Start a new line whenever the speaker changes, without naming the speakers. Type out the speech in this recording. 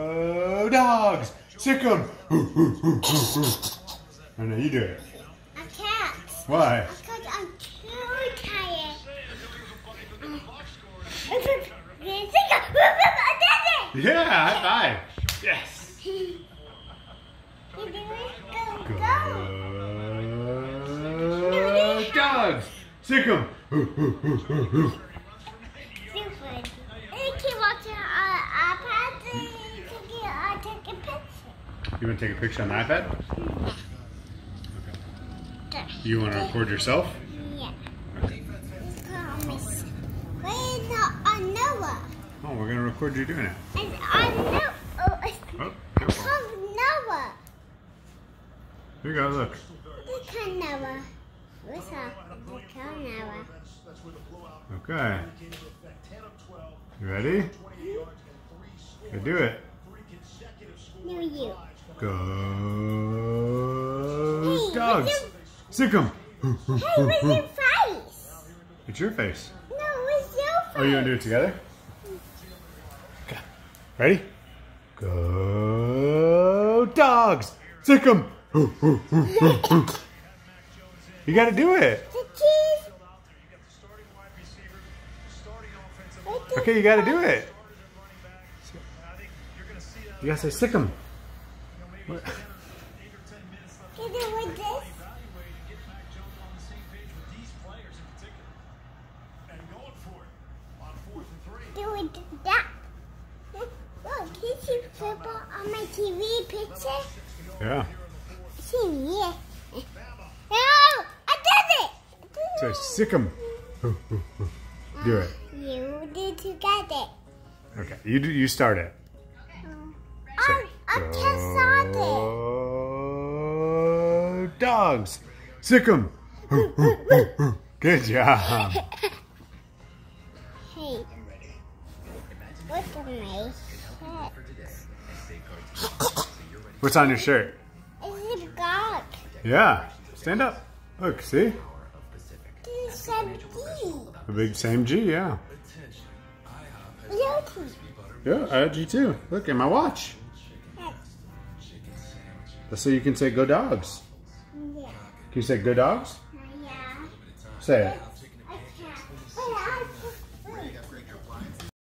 Oh, dogs! Sick 'em! I know you do it.
I can't.
Why?
Because I'm too tired. I
Yeah, high five. Yes.
Go,
dogs! Sick 'em!
Stupid. I keep watching our iPad to get, uh, take a picture.
You want to take a picture on the iPad? You want to record yourself?
Yeah. Promise. Wait, no, I know it.
Oh, we're going to record you doing it.
And I know. Oh, oh it's
Oh, careful.
it.
Here you go, look.
Know. What's up? Know.
Okay. You ready? Hmm? Okay, do it.
No, you.
Go
Hey,
dogs!
what's
Sick 'em!
Hey, where's your face?
It's your face.
No, where's your face?
Oh, you want to do it together? Okay. Ready? Go dogs! Sick 'em! You gotta do it.
The cheese. Where's the
Okay, you gotta do it. You gotta say sick 'em. What?
Can you do with this? Do with that. Look, can you see football on my TV picture?
Yeah.
See me. No, I did it.
Say sick 'em. Do it.
You did together.
Okay, you do, you start it.
Just saw it. Oh.
Go uh, dogs! Sick 'em! Good job.
Hey, my shirt.
What's on your shirt?
It's a dog.
Yeah. Stand up. Look, see?
This is a
big same G, yeah. Yeah, I had G too. Look at my watch. So you can say go dogs.
Yeah.
Can you say go dogs?
Yeah.
Say it.